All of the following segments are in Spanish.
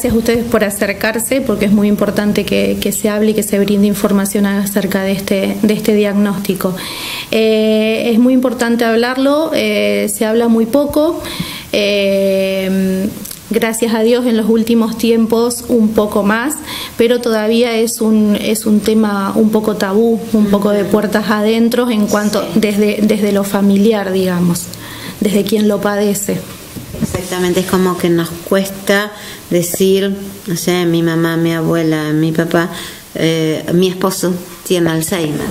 Gracias a ustedes por acercarse, porque es muy importante que, se hable y que se brinde información acerca de este, de este diagnóstico. Eh, es muy importante hablarlo, eh, se habla muy poco. Eh, gracias a Dios en los últimos tiempos un poco más, pero todavía es un, es un tema un poco tabú, un poco de puertas adentro en cuanto desde, desde lo familiar, digamos, desde quien lo padece. Exactamente, es como que nos cuesta decir, no sé, mi mamá, mi abuela, mi papá, eh, mi esposo tiene Alzheimer.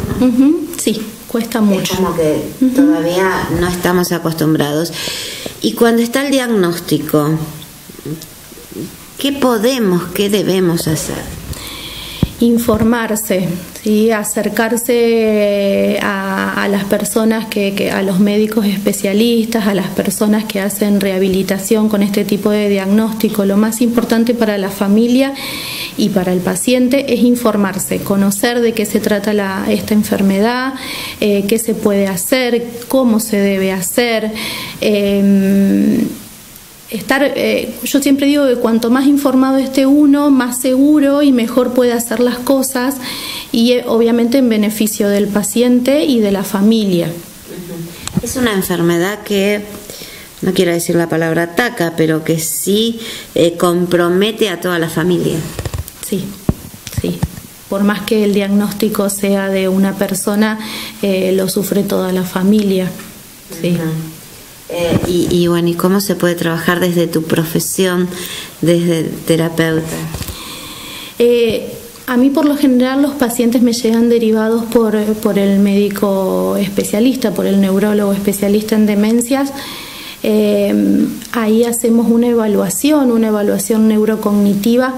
Sí, cuesta mucho. Es como que todavía no estamos acostumbrados. Y cuando está el diagnóstico, ¿qué podemos, qué debemos hacer? Informarse, ¿sí? acercarse a, las personas, que, a los médicos especialistas, a las personas que hacen rehabilitación con este tipo de diagnóstico. Lo más importante para la familia y para el paciente es informarse, conocer de qué se trata esta enfermedad, eh, qué se puede hacer, cómo se debe hacer. Em, estar, eh, yo siempre digo que cuanto más informado esté uno, más seguro y mejor puede hacer las cosas y eh, obviamente en beneficio del paciente y de la familia. Es una enfermedad que, no quiero decir la palabra ataca, pero que sí eh, compromete a toda la familia. Sí, sí. Por más que el diagnóstico sea de una persona, lo sufre toda la familia. Sí. Eh, y, bueno, ¿y cómo se puede trabajar desde tu profesión, desde terapeuta? Eh, a mí por lo general los pacientes me llegan derivados por, por el médico especialista, por el neurólogo especialista en demencias. Eh, ahí hacemos una evaluación, una evaluación neurocognitiva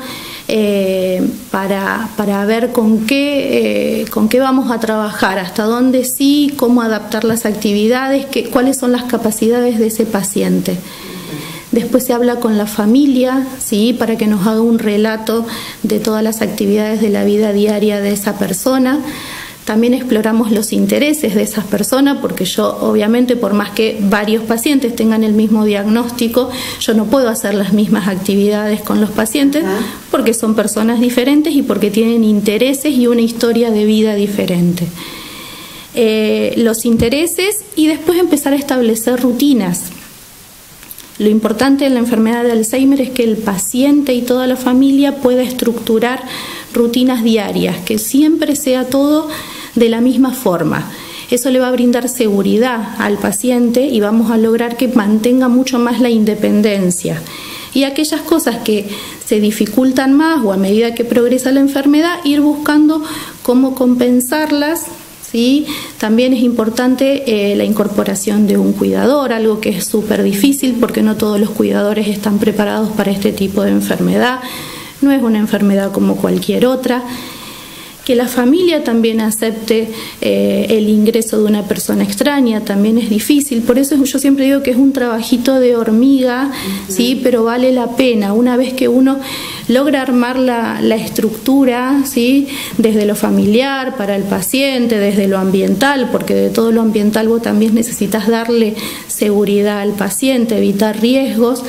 eh, para, para, ver con qué, eh, con qué vamos a trabajar, hasta dónde sí, cómo adaptar las actividades, qué, cuáles son las capacidades de ese paciente. Después se habla con la familia, ¿sí? para que nos haga un relato de todas las actividades de la vida diaria de esa persona. También exploramos los intereses de esas personas, porque yo obviamente por más que varios pacientes tengan el mismo diagnóstico, yo no puedo hacer las mismas actividades con los pacientes porque son personas diferentes y porque tienen intereses y una historia de vida diferente. Eh, los intereses y después empezar a establecer rutinas. Lo importante en la enfermedad de Alzheimer es que el paciente y toda la familia pueda estructurar rutinas diarias, que siempre sea todo de la misma forma. Eso le va a brindar seguridad al paciente y vamos a lograr que mantenga mucho más la independencia. Y aquellas cosas que se dificultan más o a medida que progresa la enfermedad, ir buscando cómo compensarlas ¿Sí? También es importante eh, la incorporación de un cuidador, algo que es súper difícil porque no todos los cuidadores están preparados para este tipo de enfermedad. No es una enfermedad como cualquier otra que la familia también acepte eh, el ingreso de una persona extraña también es difícil, por eso yo siempre digo que es un trabajito de hormiga, sí, pero vale la pena. Una vez que uno logra armar la, la estructura, sí, desde lo familiar para el paciente, desde lo ambiental, porque de todo lo ambiental vos también necesitas darle seguridad al paciente, evitar riesgos.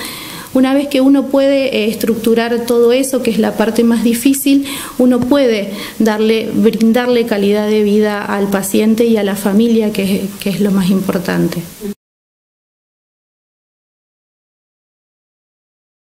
Una vez que uno puede eh, estructurar todo eso, que es la parte más difícil, uno puede darle, brindarle calidad de vida al paciente y a la familia, que es lo más importante.